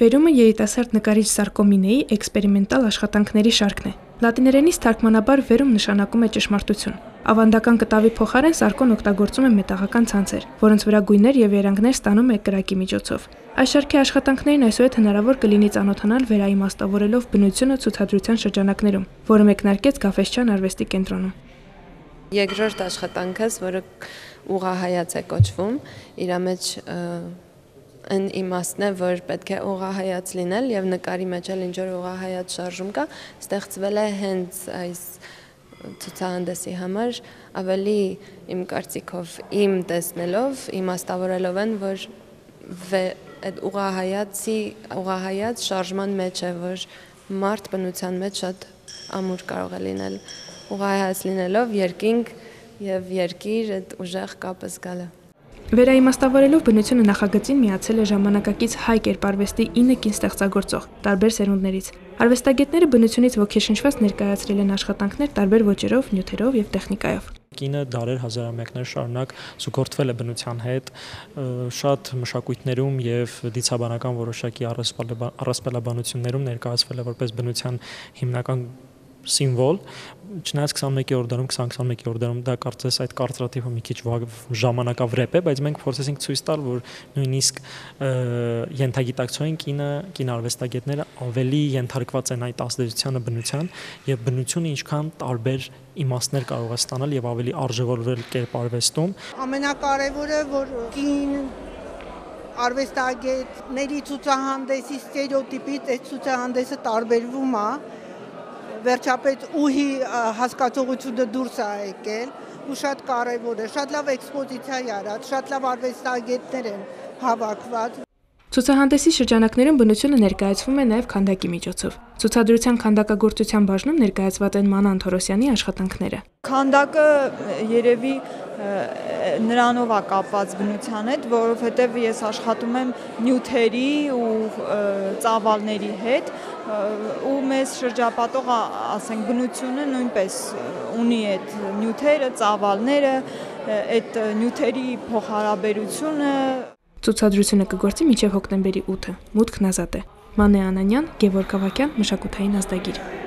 Վերումը երիտասարդ նկարիչ Սարկոմինեի էքսպերիմենտալ աշխատանքների շարքն է։ Լատիներենից թարգմանաբար վերում նշանակում է ճշմարտություն։ Ավանդական կտավի փոխարեն Սարկոն օգտագործում է մետաղական ցանցեր, որոնց վրա գույներ եւ երանգներ ստանում է կրակի միջոցով։ Այս շարքի աշխատանքներին այսուհետ հնարավոր կլինի ծանոթանալ վերաիմաստավորելով բնությունը ցուցադրության շրջանակներում, որը մեկնարկեց Գաֆեսչյան արվեստի կենտրոնում։ Երկրորդ աշխատանքս, որը ուղահայաց է կոչվում, իր մեջ այն իմաստն է, որ պետք է ուղահայաց լինել եւ նկարի մեջ էլ ինչ որ ուղահայաց շարժում կա, ստեղծվել է հենց այս ցուցահանդեսի համար ավելի իմ կարծիքով իմ տեսնելով իմաստավորելով են, որ այդ ուղահայացի ուղահայաց շարժման մեջ է, որ մարդ բնության մեջ շատ ամուր կարող է լինել ուղահայաց լինելով երկինք եւ երկիր այդ ուժեղ կապը զգալը Վերաիմաստավորելով բնությունը նախագծին միացել է ժամանակակից հայ կերպարվեստի 9 կին ստեղծագործող տարբեր սերունդներից։ Արվեստագետները բնությունից ոգեշնչված ներկայացրել են աշխատանքներ տարբեր ոճերով, նյութերով եւ տեխնիկայով կինը դարեր հազարամյակներ շարունակ զուգորդվել է բնության հետ շատ մշակույթներում եւ դիցաբանական որոշակի առասպելաբանություններում ներկայացվել է որպես բնության հիմնական սիմվոլ, չնայած 21-րդ դարում, 20-21-րդ դարում դա կարծես այդ կարծրատիպը մի քիչ ժամանակավրեպ է, բայց մենք փորձեցինք ցույց տալ, որ նույնիսկ յենթագիտակցային կինը, կինարվեստագետները ավելի ենթարկված են այդ ազդեցությանը բնության եւ բնությունը ինչքան տարբեր իմաստներ կարող է ստանալ եւ ավելի արժևորվել կերպարվեստում։ Ամենակարևորը, որ կին արվեստագետների ցուցահանդեսի ստերեոտիպից այդ ցուցահանդեսը տարբերվում է վերջապես ուհի հասկացողությունը դուրս է եկել ու շատ կարևոր է, շատ լավ էքսպոզիցիա է արած, շատ լավ արվեստագետներ են հավաքված։ Ցուցահանդեսի շրջանակներում բնությունը ներկայացվում է նաև քանդակի միջոցով։ Ցուցադրության քանդակագործության բաժնում ներկայացված են Մանա Անթորոսյանի աշխատանքները։ Քանդակը երևի նրանով է կապված բնության հետ, որովհետև ես աշխատում եմ նյութերի ու ծավալների հետ ու մեզ շրջապատող ասենք բնությունը նույնպես ունի այդ նյութերը, ծավալները, այդ նյութերի փոխհարաբերությունը Ցուցադրությունը կգործի մինչև հոկտեմբերի 8-ը։ Մուտքն ազատ է։ Մանե Անանյան, Գևորգ Ավակյան, մշակութային ազդագիր։